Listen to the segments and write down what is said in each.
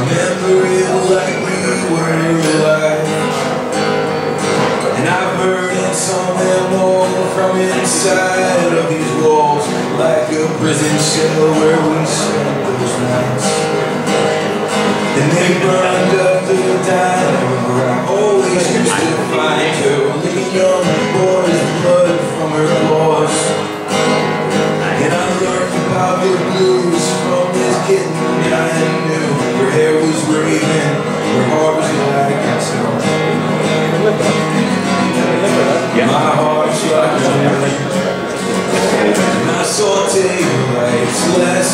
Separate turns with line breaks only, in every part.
remember it like we were alive. And I've heard it something more from inside of these walls Like a prison cell where we spent those nights. And they burned up the diner where I always used to find her. Lean on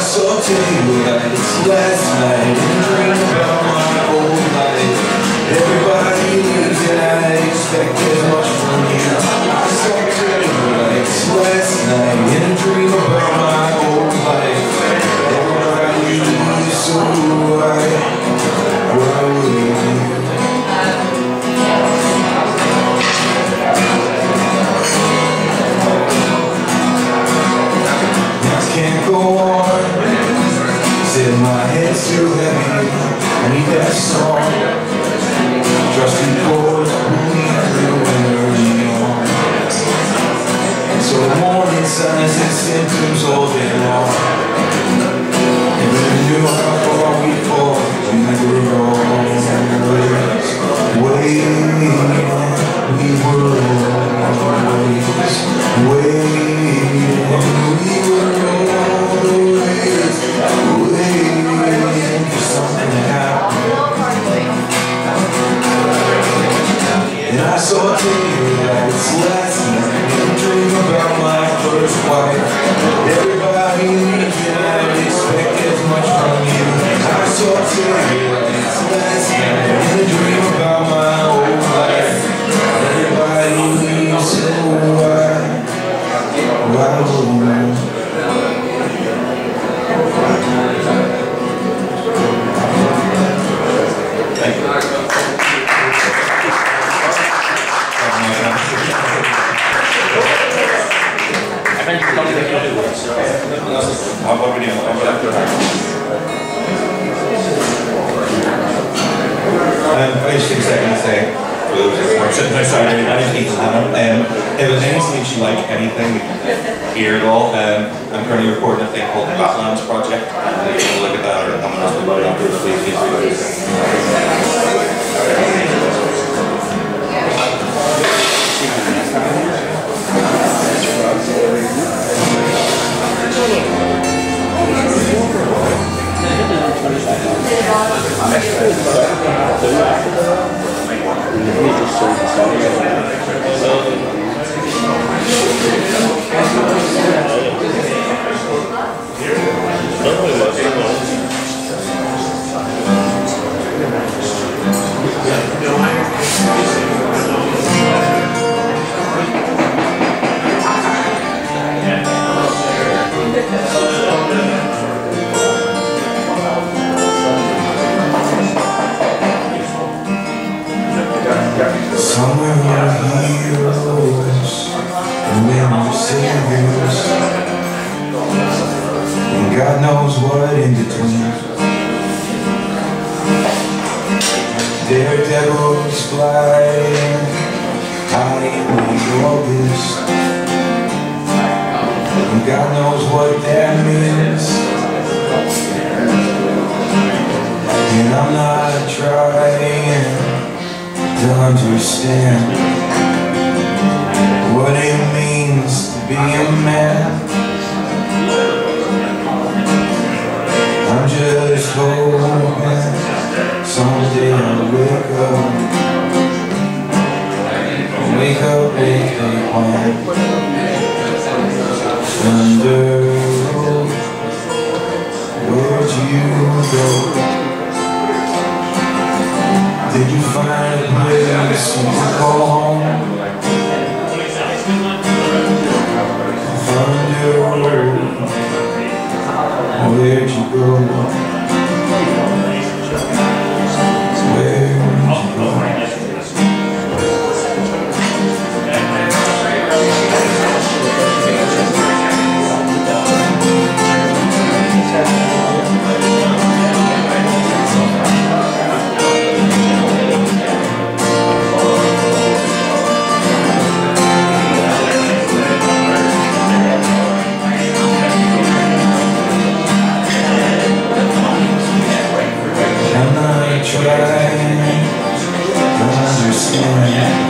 saw two lights last night I've already, I've already.
Um, just a second to say no, sorry, I just need um, to Hanna. Um, if there's you like, anything here at all, um, I'm currently recording a thing called the Badlands Project, and if you want to look at that or ask about it please.
you know, I'm was flying high in August And God knows what that means. And I'm not trying to understand What it means to be a man. I'm just hoping someday I'll the one. yeah?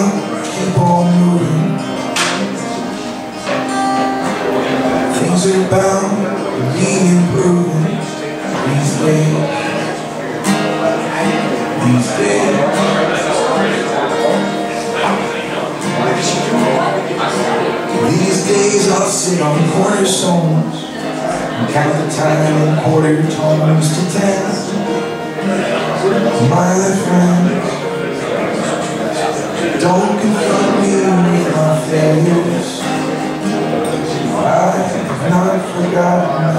light, keep on moving. Things are bound to be improving these days. These days. These days I'll sit on cornerstones and count the time in quarter tones to ten. My friends. Don't confront me with my failures. I have not forgotten